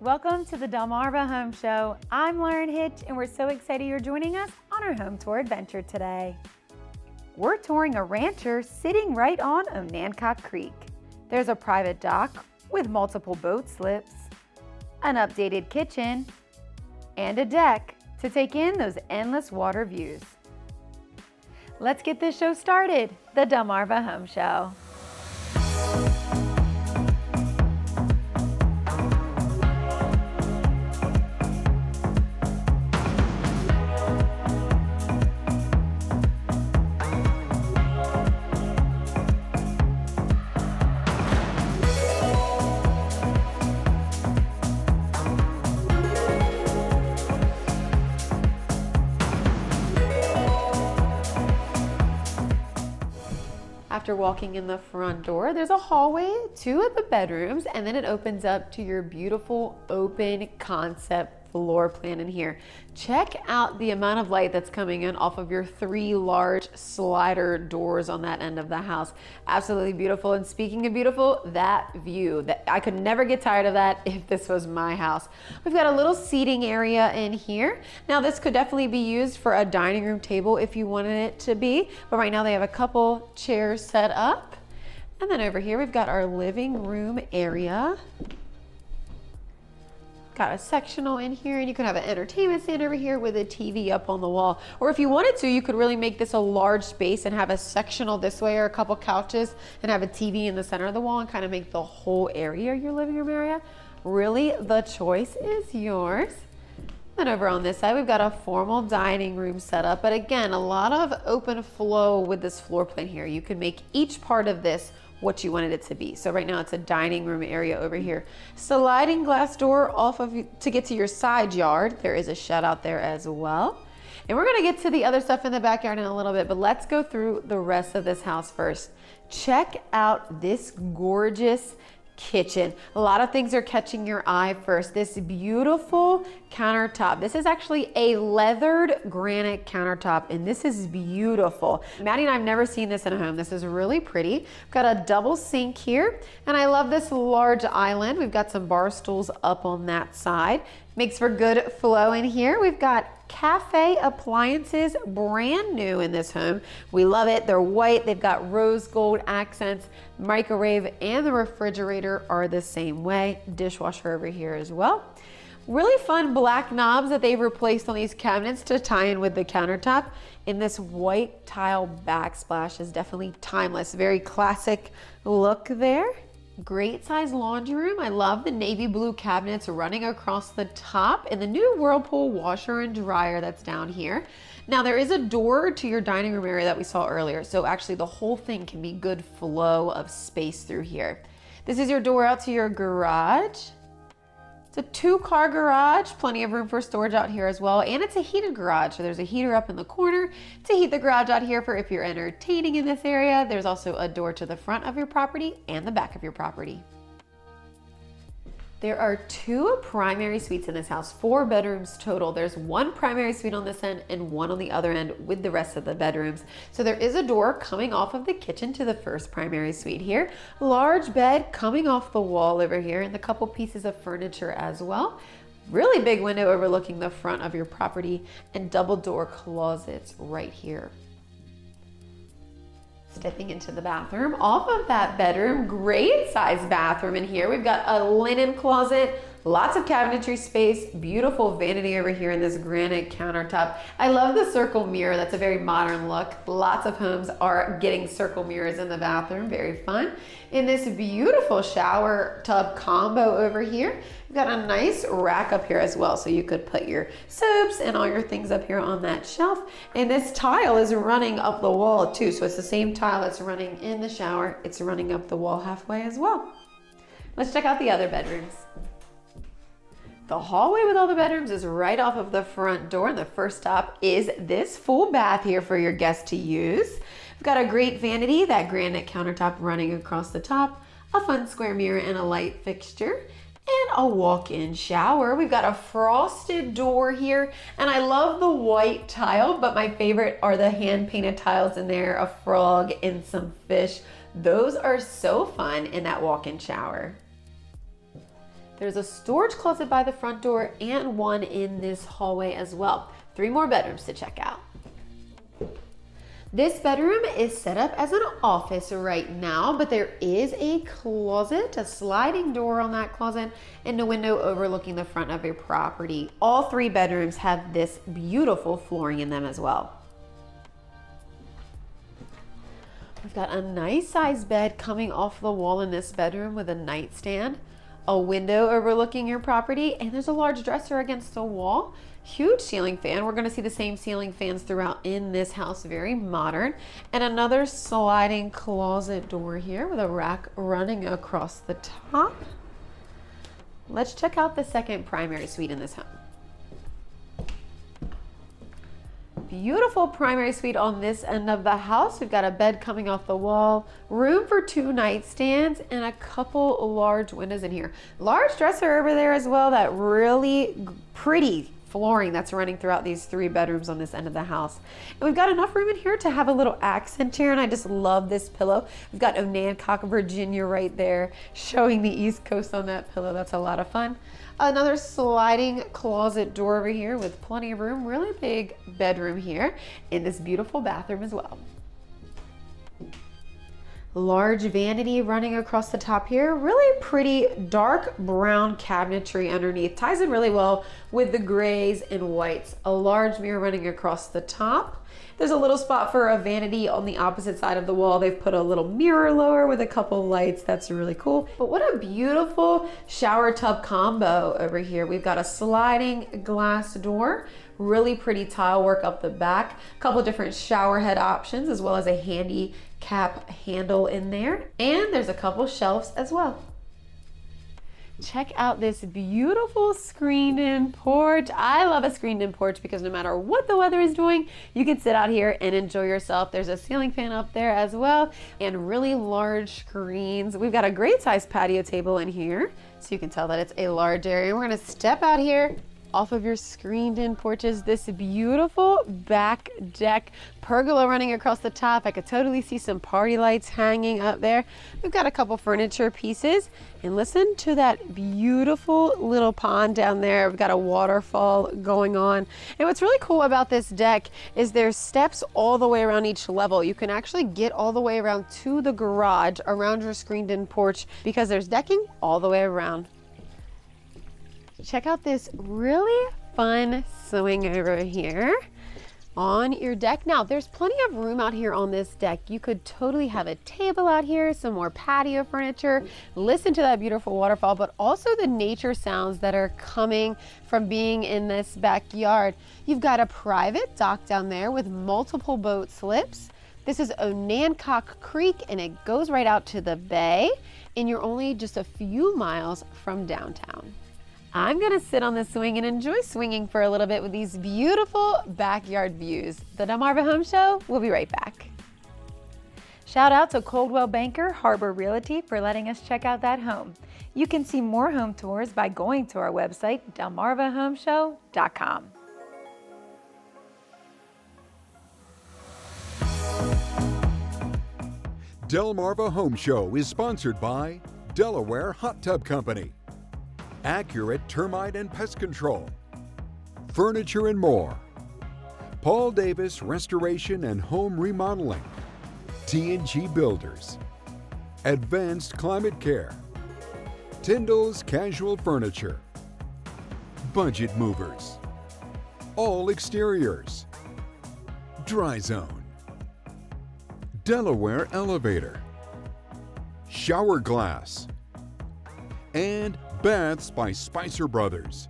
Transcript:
Welcome to the Delmarva Home Show. I'm Lauren Hitch, and we're so excited you're joining us on our home tour adventure today. We're touring a rancher sitting right on Onancock Creek. There's a private dock with multiple boat slips, an updated kitchen, and a deck to take in those endless water views. Let's get this show started, the Delmarva Home Show. After walking in the front door, there's a hallway, two of the bedrooms, and then it opens up to your beautiful open concept floor plan in here. Check out the amount of light that's coming in off of your three large slider doors on that end of the house. Absolutely beautiful. And speaking of beautiful, that view, that I could never get tired of that if this was my house. We've got a little seating area in here. Now this could definitely be used for a dining room table if you wanted it to be, but right now they have a couple chairs set up. And then over here, we've got our living room area. Got a sectional in here and you can have an entertainment stand over here with a TV up on the wall. Or if you wanted to, you could really make this a large space and have a sectional this way or a couple couches and have a TV in the center of the wall and kind of make the whole area your living room area. Really, the choice is yours. And over on this side, we've got a formal dining room setup. But again, a lot of open flow with this floor plan here. You can make each part of this what you wanted it to be. So right now it's a dining room area over here. Sliding glass door off of to get to your side yard. There is a shed out there as well. And we're gonna get to the other stuff in the backyard in a little bit, but let's go through the rest of this house first. Check out this gorgeous kitchen. A lot of things are catching your eye first. This beautiful countertop. This is actually a leathered granite countertop and this is beautiful. Maddie and I have never seen this in a home. This is really pretty. We've got a double sink here and I love this large island. We've got some bar stools up on that side. Makes for good flow in here. We've got cafe appliances, brand new in this home. We love it. They're white. They've got rose gold accents. Microwave and the refrigerator are the same way. Dishwasher over here as well. Really fun black knobs that they've replaced on these cabinets to tie in with the countertop. And this white tile backsplash is definitely timeless. Very classic look there. Great size laundry room. I love the navy blue cabinets running across the top and the new Whirlpool washer and dryer that's down here. Now there is a door to your dining room area that we saw earlier. So actually the whole thing can be good flow of space through here. This is your door out to your garage. It's a two car garage, plenty of room for storage out here as well. And it's a heated garage. So there's a heater up in the corner to heat the garage out here for if you're entertaining in this area. There's also a door to the front of your property and the back of your property. There are two primary suites in this house, four bedrooms total. There's one primary suite on this end and one on the other end with the rest of the bedrooms. So there is a door coming off of the kitchen to the first primary suite here. Large bed coming off the wall over here and a couple pieces of furniture as well. Really big window overlooking the front of your property and double door closets right here. Stepping into the bathroom, off of that bedroom, great size bathroom in here. We've got a linen closet, lots of cabinetry space, beautiful vanity over here in this granite countertop. I love the circle mirror, that's a very modern look. Lots of homes are getting circle mirrors in the bathroom, very fun. In this beautiful shower tub combo over here, We've got a nice rack up here as well, so you could put your soaps and all your things up here on that shelf. And this tile is running up the wall too, so it's the same tile that's running in the shower. It's running up the wall halfway as well. Let's check out the other bedrooms. The hallway with all the bedrooms is right off of the front door, and the first stop is this full bath here for your guests to use. We've got a great vanity, that granite countertop running across the top, a fun square mirror, and a light fixture and a walk-in shower. We've got a frosted door here and I love the white tile, but my favorite are the hand-painted tiles in there, a frog and some fish. Those are so fun in that walk-in shower. There's a storage closet by the front door and one in this hallway as well. Three more bedrooms to check out. This bedroom is set up as an office right now, but there is a closet, a sliding door on that closet, and a window overlooking the front of your property. All three bedrooms have this beautiful flooring in them as well. We've got a nice sized bed coming off the wall in this bedroom with a nightstand, a window overlooking your property, and there's a large dresser against the wall. Huge ceiling fan. We're going to see the same ceiling fans throughout in this house, very modern. And another sliding closet door here with a rack running across the top. Let's check out the second primary suite in this home. Beautiful primary suite on this end of the house. We've got a bed coming off the wall, room for two nightstands, and a couple large windows in here. Large dresser over there as well, that really pretty flooring that's running throughout these three bedrooms on this end of the house. And we've got enough room in here to have a little accent here, and I just love this pillow. We've got Onancock, Virginia right there, showing the East Coast on that pillow. That's a lot of fun. Another sliding closet door over here with plenty of room, really big bedroom here, in this beautiful bathroom as well large vanity running across the top here. Really pretty dark brown cabinetry underneath. Ties in really well with the grays and whites. A large mirror running across the top. There's a little spot for a vanity on the opposite side of the wall. They've put a little mirror lower with a couple lights. That's really cool. But what a beautiful shower tub combo over here. We've got a sliding glass door really pretty tile work up the back, a couple different shower head options, as well as a handy cap handle in there. And there's a couple shelves as well. Check out this beautiful screened in porch. I love a screened in porch because no matter what the weather is doing, you can sit out here and enjoy yourself. There's a ceiling fan up there as well and really large screens. We've got a great size patio table in here so you can tell that it's a large area. We're gonna step out here off of your screened in porches. This beautiful back deck pergola running across the top. I could totally see some party lights hanging up there. We've got a couple furniture pieces and listen to that beautiful little pond down there. We've got a waterfall going on. And what's really cool about this deck is there's steps all the way around each level. You can actually get all the way around to the garage around your screened in porch because there's decking all the way around check out this really fun swing over here on your deck. Now, there's plenty of room out here on this deck. You could totally have a table out here, some more patio furniture, listen to that beautiful waterfall, but also the nature sounds that are coming from being in this backyard. You've got a private dock down there with multiple boat slips. This is Onancock Creek and it goes right out to the bay and you're only just a few miles from downtown. I'm gonna sit on the swing and enjoy swinging for a little bit with these beautiful backyard views. The Delmarva Home Show, we'll be right back. Shout out to Coldwell Banker Harbor Realty for letting us check out that home. You can see more home tours by going to our website, delmarvahomeshow.com. Delmarva Home Show is sponsored by Delaware Hot Tub Company accurate termite and pest control, furniture and more. Paul Davis Restoration and Home Remodeling, T&G Builders, Advanced Climate Care, Tyndall's Casual Furniture, Budget Movers, All Exteriors, Dry Zone, Delaware Elevator, Shower Glass, and Baths by Spicer Brothers.